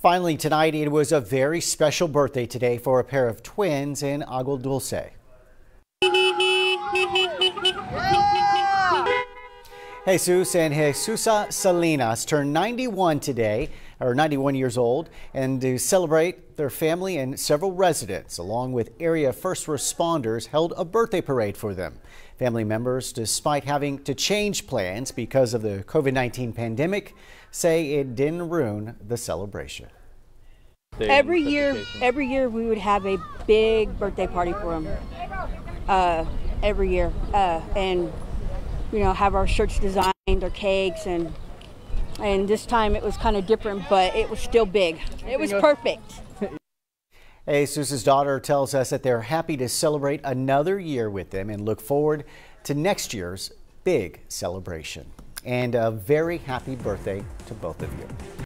Finally, tonight it was a very special birthday today for a pair of twins in Agua Dulce. Jesus and Jesusa Salinas turned 91 today, or 91 years old, and to celebrate, their family and several residents, along with area first responders, held a birthday parade for them. Family members, despite having to change plans because of the COVID 19 pandemic, say it didn't ruin the celebration. Every year, every year we would have a big birthday party for them. Uh, every year, uh, and you know, have our shirts designed, our cakes, and and this time it was kind of different, but it was still big. It was perfect. Jesus' daughter tells us that they're happy to celebrate another year with them and look forward to next year's big celebration. And a very happy birthday to both of you.